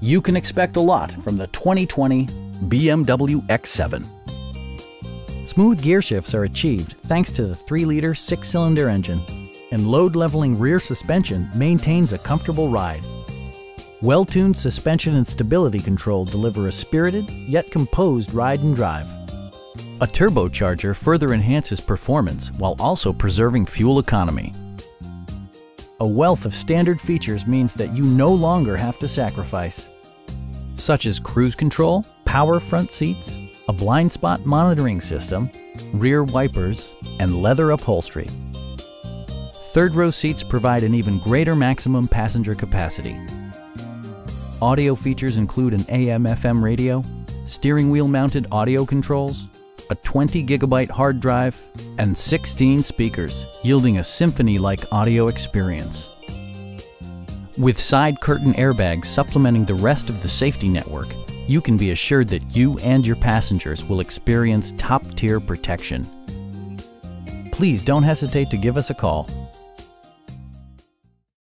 You can expect a lot from the 2020 BMW X7. Smooth gear shifts are achieved thanks to the 3-liter six-cylinder engine, and load-leveling rear suspension maintains a comfortable ride. Well-tuned suspension and stability control deliver a spirited yet composed ride and drive. A turbocharger further enhances performance while also preserving fuel economy. A wealth of standard features means that you no longer have to sacrifice, such as cruise control, power front seats, a blind spot monitoring system, rear wipers, and leather upholstery. Third row seats provide an even greater maximum passenger capacity. Audio features include an AM FM radio, steering wheel mounted audio controls, a 20 gigabyte hard drive, and 16 speakers, yielding a symphony-like audio experience. With side curtain airbags supplementing the rest of the safety network, you can be assured that you and your passengers will experience top-tier protection. Please don't hesitate to give us a call